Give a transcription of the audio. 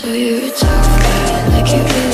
So you're talking like you really